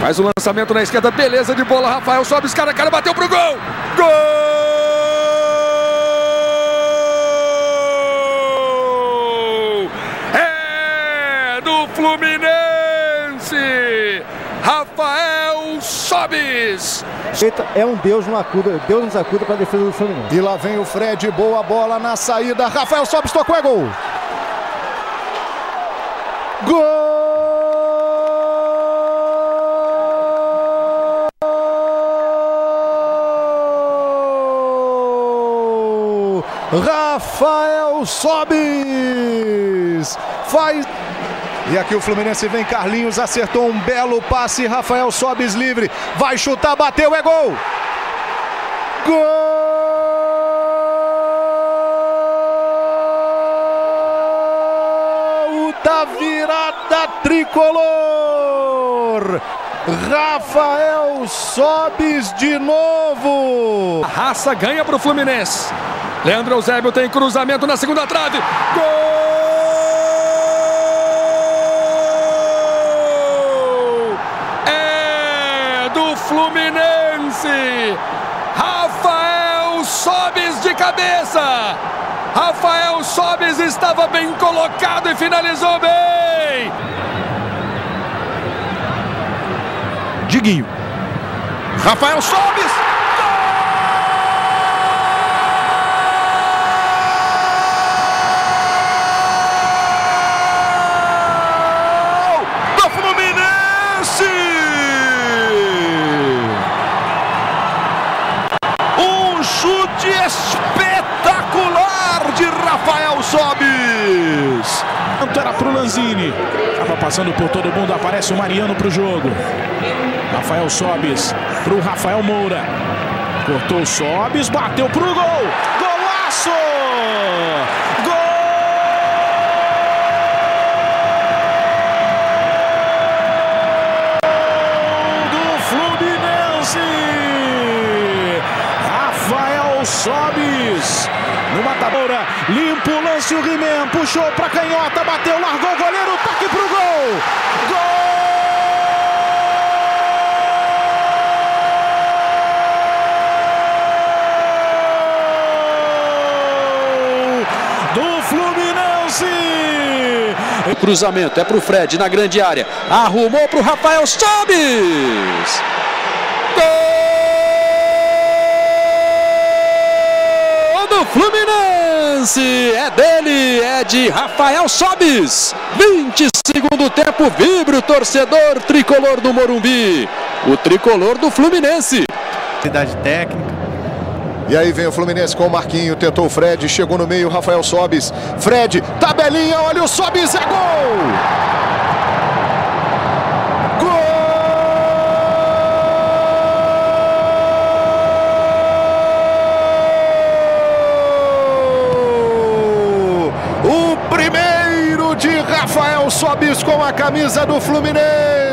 Faz o lançamento na esquerda, beleza de bola. Rafael sobe, cara, cara, bateu pro gol. Gol! É do Fluminense. Rafael Sobis. É um Deus no acuda, Deus nos acuda para a defesa do Fluminense. E lá vem o Fred, boa bola na saída. Rafael Sobis tocou, é gol. Gol! Rafael Sobis faz e aqui o Fluminense vem, Carlinhos acertou um belo passe, Rafael Sobis livre, vai chutar, bateu, é gol! Gol da virada tricolor! Rafael Sobis de novo! A raça ganha para o Fluminense. Leandro Eusébio tem cruzamento na segunda trave. Gol! Fluminense. Rafael Sobes de cabeça. Rafael Sobes estava bem colocado e finalizou bem. Diguinho. Rafael Sobes. Chute espetacular de Rafael Sobis. Era pro Lanzini. Tava passando por todo mundo, aparece o Mariano pro jogo. Rafael Sobis pro Rafael Moura. Cortou o Sobis, bateu pro gol. Golaço! Sobis. No Matamoura, limpo o lance, o Rimem puxou pra canhota, bateu, largou o goleiro, toque pro gol. Gol! do Fluminense. O cruzamento é pro Fred na grande área. Arrumou pro Rafael Sobis. Fluminense é dele, é de Rafael Sobis. 20 segundo tempo, vibra o torcedor tricolor do Morumbi. O tricolor do Fluminense. Cidade técnica. E aí vem o Fluminense com o Marquinho, tentou o Fred, chegou no meio, Rafael Sobis. Fred, tabelinha, olha o Sobis, é gol! Rafael Sobis com a camisa do Fluminense.